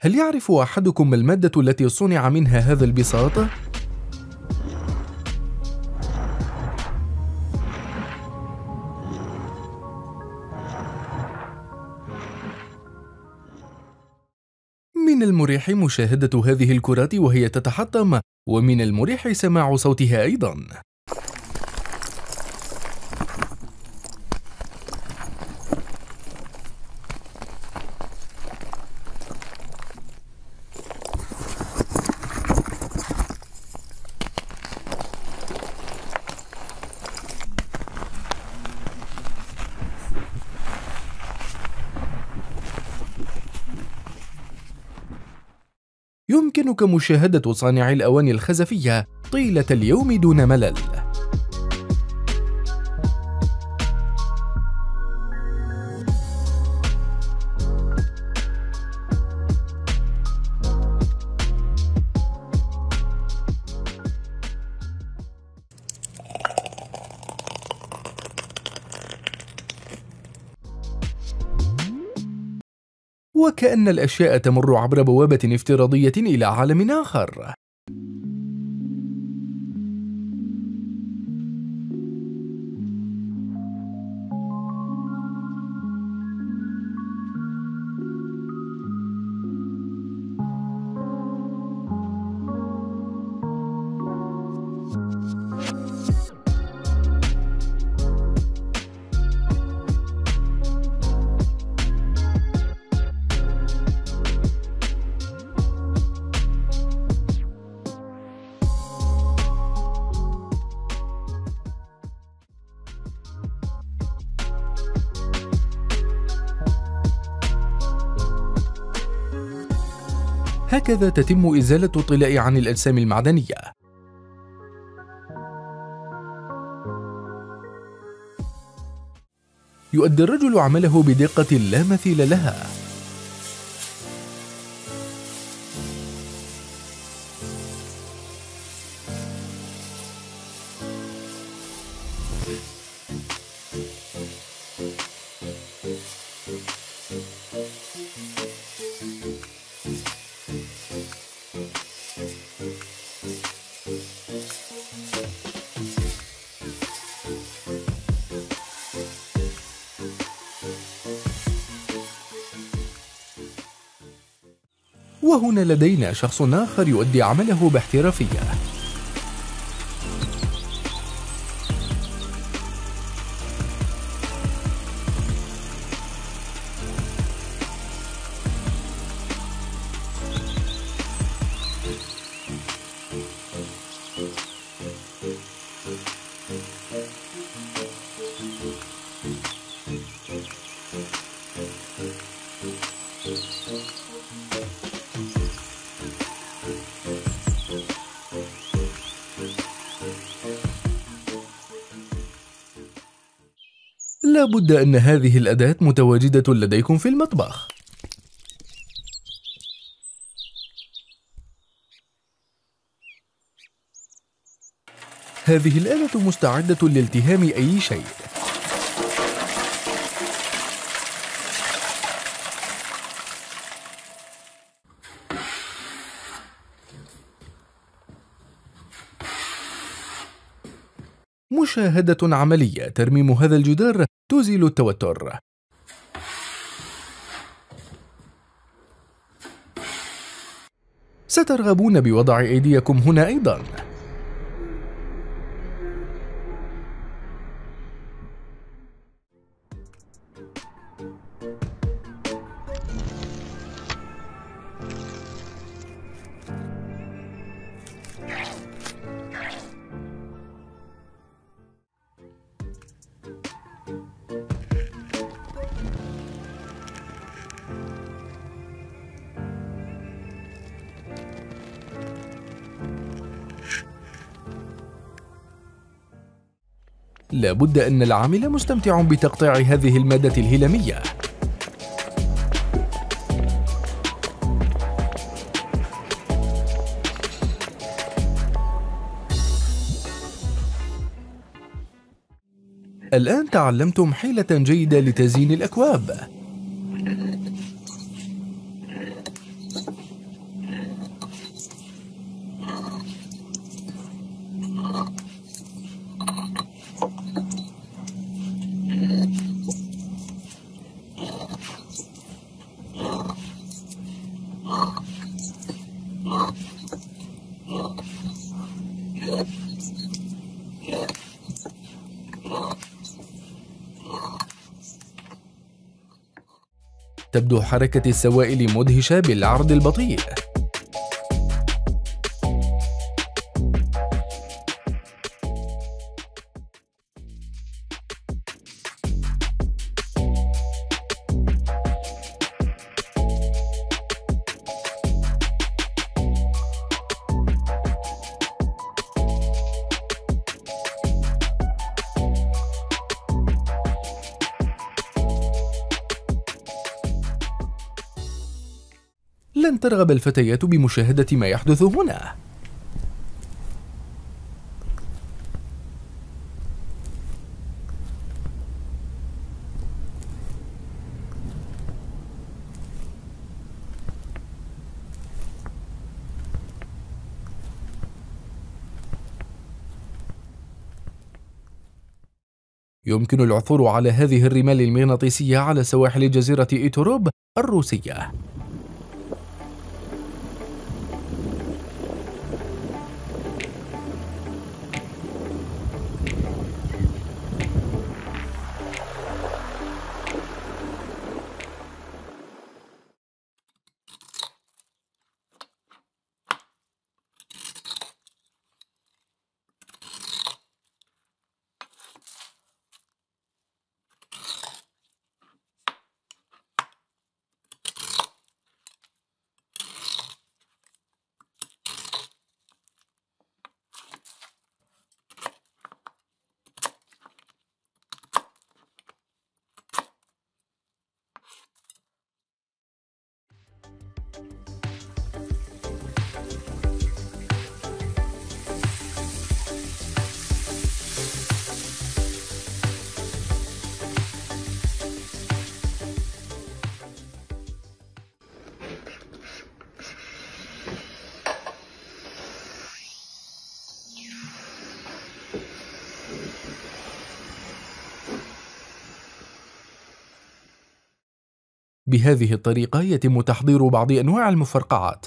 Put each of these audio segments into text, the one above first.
هل يعرف أحدكم ما المادة التي صنع منها هذا البساط؟ من المريح مشاهدة هذه الكرات وهي تتحطم ومن المريح سماع صوتها أيضا يمكنك مشاهدة صانع الأواني الخزفية طيلة اليوم دون ملل. وكأن الأشياء تمر عبر بوابة افتراضية إلى عالم آخر. هكذا تتم إزالة الطلاء عن الأجسام المعدنية. يؤدي الرجل عمله بدقة لا مثيل لها. وهنا لدينا شخص آخر يؤدي عمله باحترافية. لا بد أن هذه الأداة متواجدة لديكم في المطبخ. هذه الآلة مستعدة لالتهام أي شيء. مشاهدة عملية. ترميم هذا الجدار تزيل التوتر. سترغبون بوضع أيديكم هنا أيضاً. لابد أن العامل مستمتع بتقطيع هذه المادة الهلامية الآن تعلمتم حيلة جيدة لتزيين الأكواب. تبدو حركة السوائل مدهشة بالعرض البطيء. لن ترغب الفتيات بمشاهدة ما يحدث هنا. يمكن العثور على هذه الرمال المغناطيسية على سواحل جزيرة إيتوروب الروسية. بهذه الطريقة يتم تحضير بعض أنواع المفرقعات.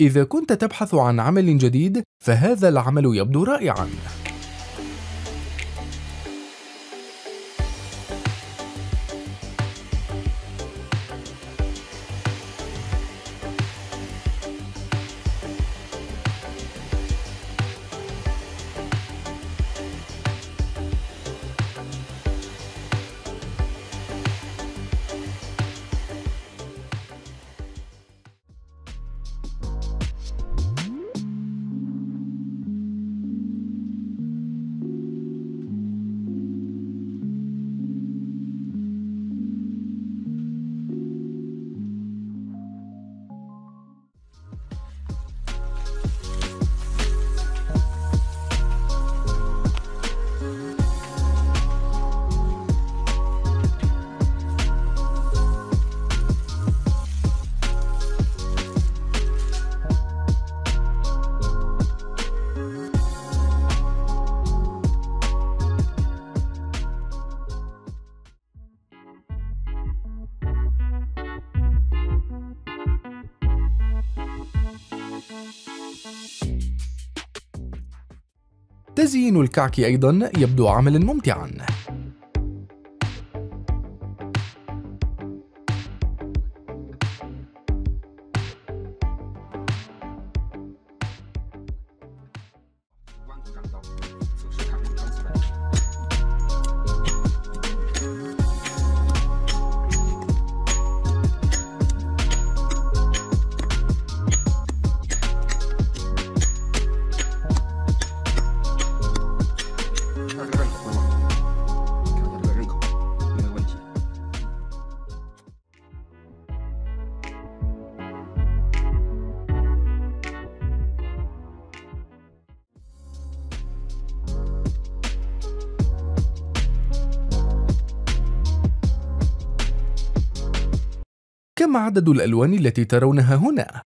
إذا كنت تبحث عن عمل جديد فهذا العمل يبدو رائعاً. تزيين الكعك أيضا يبدو عملا ممتعا. كم عدد الألوان التي ترونها هنا؟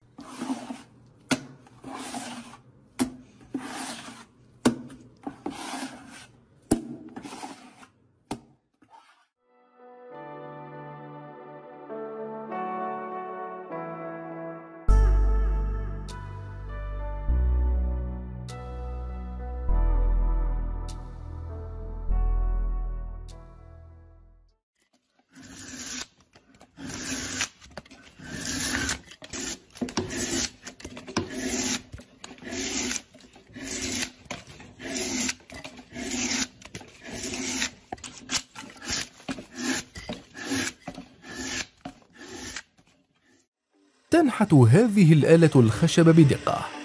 تنحت هذه الآلة الخشب بدقة.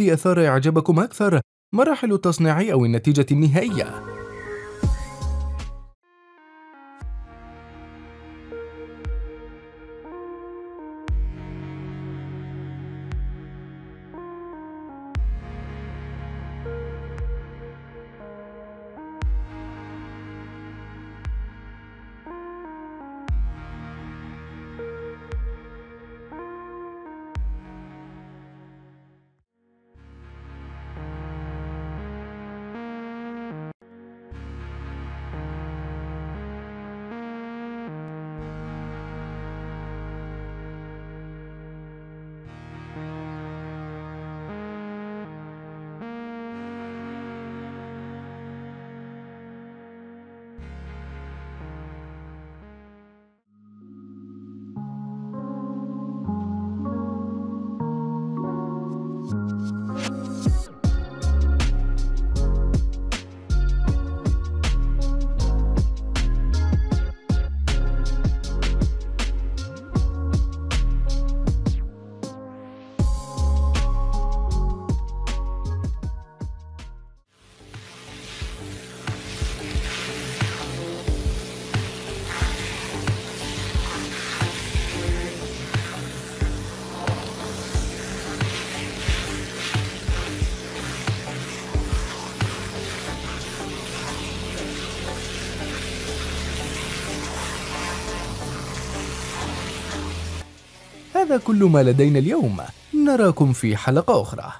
الذي أثار إعجابكم أكثر؟ مراحل التصنيع أو النتيجة النهائية؟ هذا كل ما لدينا اليوم. نراكم في حلقة أخرى.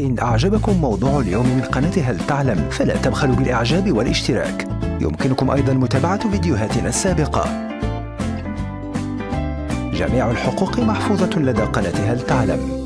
إن أعجبكم موضوع اليوم من قناة هل تعلم فلا تبخلوا بالإعجاب والاشتراك. يمكنكم أيضا متابعة فيديوهاتنا السابقة. جميع الحقوق محفوظة لدى قناة هل تعلم.